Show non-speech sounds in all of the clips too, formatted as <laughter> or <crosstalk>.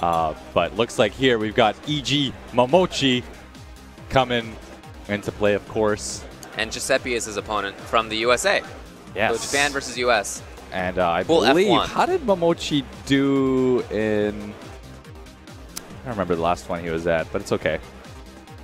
Uh, but looks like here we've got EG Momochi coming into play, of course. And Giuseppe is his opponent from the USA. Yes. So Japan versus US. And uh, I Full believe, F1. how did Momochi do in... I don't remember the last one he was at, but it's okay.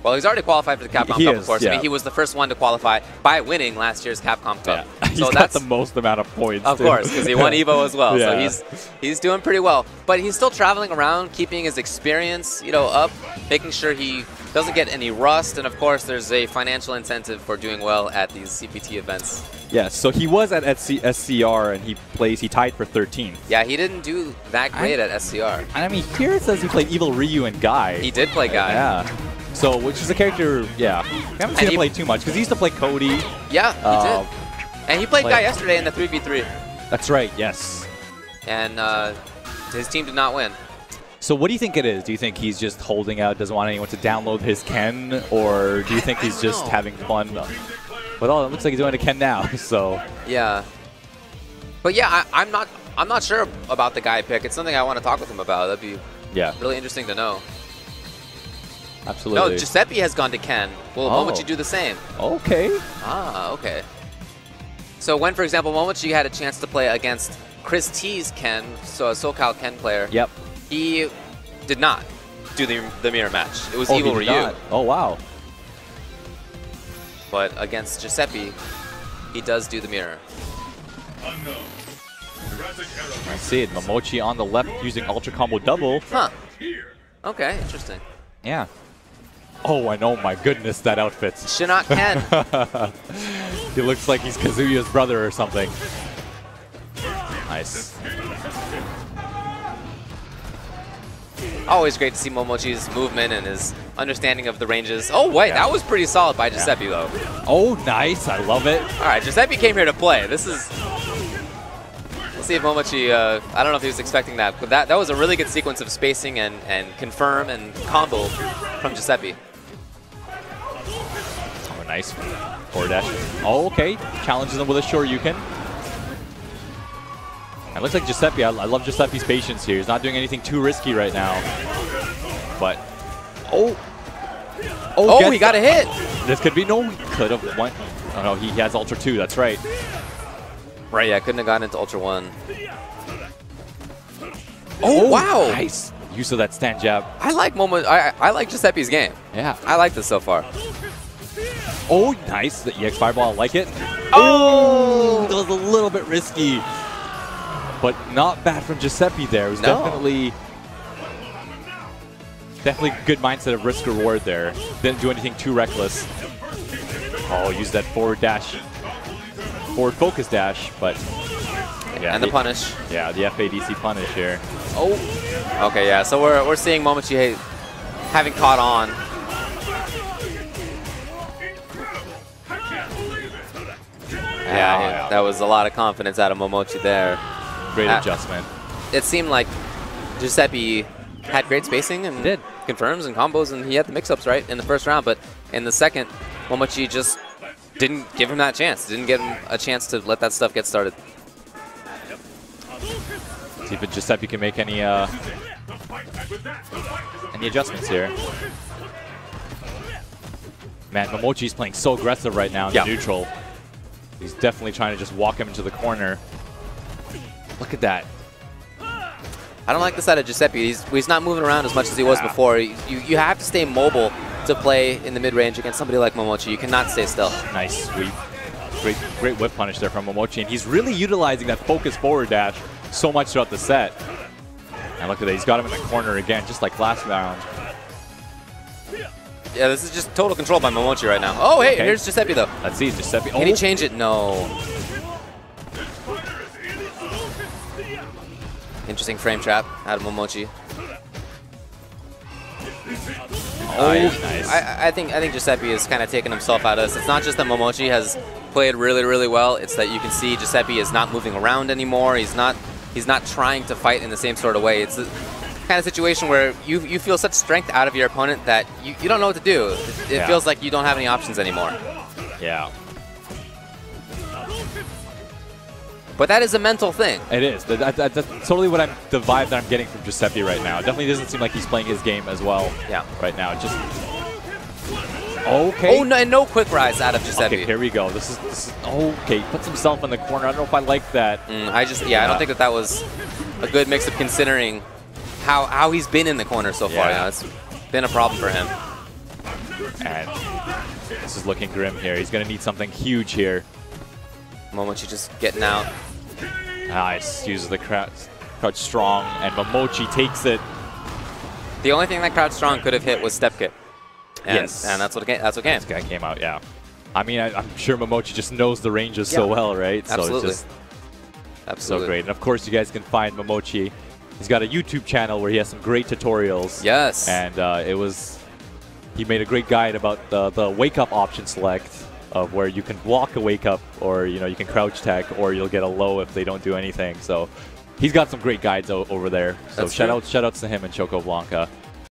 Well, he's already qualified for the Capcom He Cup, is, of course. I mean, he was the first one to qualify by winning last year's Capcom Cup. he's <laughs> so got that's the most amount of points. Of too. course, because he won <laughs> Evo as well. So he's he's doing pretty well. But he's still traveling around, keeping his experience, you know, up, making sure he doesn't get any rust. And of course, there's a financial incentive for doing well at these CPT events. Yeah, so he was at SC SCR and he plays, he tied for 13th. Yeah, he didn't do that great at SCR. And I mean, here it says he played Evil Ryu and Guy. He did play Guy. Yeah. So, which is a character, yeah. We haven't And seen him he- play too much because he used to play Cody. Yeah, he Uh, did. And he played play- Guy yesterday in the 3v3. That's right, yes. And uh, his team did not win. So what do you think it is? Do you think he's just holding out, doesn't want anyone to download his Ken? Or do you think he's just know. having fun? But all it looks like he's doing a Ken now, <laughs> so... Yeah. But yeah, I, I'm not I'm not sure about the Guy pick. It's something I want to talk with him about. That'd be Yeah, really interesting to know. absolutely. No, Giuseppe has gone to Ken. Will Oh. you do the same? Okay. Ah, okay. So when, for example, Momochi had a chance to play against Chris T's Ken, so a SoCal Ken player, Yep. he did not do the, the mirror match. It was Oh, Evil Ryu. not. Oh, wow. But against Giuseppe, he does do the mirror. I see it. Momochi on the left using Ultra Combo Double. Huh. Okay, interesting. Yeah. Oh, I know. My goodness, that outfit. Shinnok Ken. <laughs> he looks like he's Kazuya's brother or something. Nice. Always great to see Momochi's movement and his understanding of the ranges. Oh, wait, Yeah. that was pretty solid by Giuseppe, though. Oh, nice. I love it. All right, Giuseppe came here to play. This is. Let's see if Momochi. Uh, I don't know if he was expecting that, but that that was a really good sequence of spacing and and confirm and combo from Giuseppe. Oh, nice. Forward dash. Oh, okay. Challenges him with a Shoryuken. It looks like Giuseppe. I, I love Giuseppe's patience here. He's not doing anything too risky right now. But. Oh. Oh, oh gets he got a hit. This could be no. He could have won. Oh no, he has Ultra 2. That's right. Right, yeah, couldn't have gotten into Ultra One. Oh, oh wow! Nice. Use of that stand jab. I like Momo. I I like Giuseppe's game. Yeah. I like this so far. Oh, nice. The EX Fireball, I like it. Oh! That was a little bit risky. But not bad from Giuseppe there. It was No. definitely definitely good mindset of risk reward there. Didn't do anything too reckless. Oh, use that forward dash. Forward focus dash, but yeah, and the punish. Yeah, the FADC punish here. Oh. Okay, yeah. So we're we're seeing Momochi having caught on. Yeah, yeah. that was a lot of confidence out of Momochi there. Great Uh, adjustment. It seemed like Giuseppe had great spacing and Did. confirms and combos, and he had the mix-ups right in the first round. But in the second, Momochi just didn't give him that chance. Didn't give him a chance to let that stuff get started. See if Giuseppe can make any uh, any adjustments here. Man, Momochi's playing so aggressive right now in neutral. He's definitely trying to just walk him into the corner. Look at that. I don't like the side of Giuseppe. He's, he's not moving around as much as he was Yeah. before. You, you have to stay mobile to play in the mid-range against somebody like Momochi. You cannot stay still. Nice sweep. Great, great whiff punish there from Momochi, and he's really utilizing that focus forward dash so much throughout the set. And look at that, he's got him in the corner again, just like last round. Yeah, this is just total control by Momochi right now. Oh, hey, Okay. here's Giuseppe, though. Let's see, Giuseppe. Can he oh, change it? No. Interesting frame trap out of Momochi. oh, nice. I, I think I think Giuseppe is kind of taking himself out of this. It's not just that Momochi has played really really well. It's that you can see Giuseppe is not moving around anymore. He's not he's not trying to fight in the same sort of way. It's the kind of situation where you you feel such strength out of your opponent that you, you don't know what to do. It, it Yeah. feels like you don't have any options anymore. Yeah. But that is a mental thing. It is. That, that, that- that's totally what I'm. The vibe that I'm getting from Giuseppe right now. Definitely doesn't seem like he's playing his game as well. Yeah. Right now, just. Okay. Oh, no, and no quick rise out of Giuseppe. Okay, here we go. This is, this is okay. He puts himself in the corner. I don't know if I like that. Mm, I just, yeah, I don't think that that was a good mix of considering how how he's been in the corner so far. Yeah. Yeah, it's been a problem for him. And this is looking grim here. He's gonna need something huge here. Momochi just getting out. Nice. Uses the crouch, crouch strong, and Momochi takes it. The only thing that Crouch Strong could have hit was step kick. And, Yes. and that's what came, that's what came. This guy came out, yeah. I mean, I, I'm sure Momochi just knows the ranges so well, right? So Absolutely. it's just so great. And of course, you guys can find Momochi. He's got a YouTube channel where he has some great tutorials. Yes. And uh, it was, he made a great guide about the, the wake up option select of where you can block a wake up or, you know, you can crouch tech or you'll get a low if they don't do anything. So he's got some great guides o- over there. So That's shout true. out, shout outs to him and ChocoBlanka.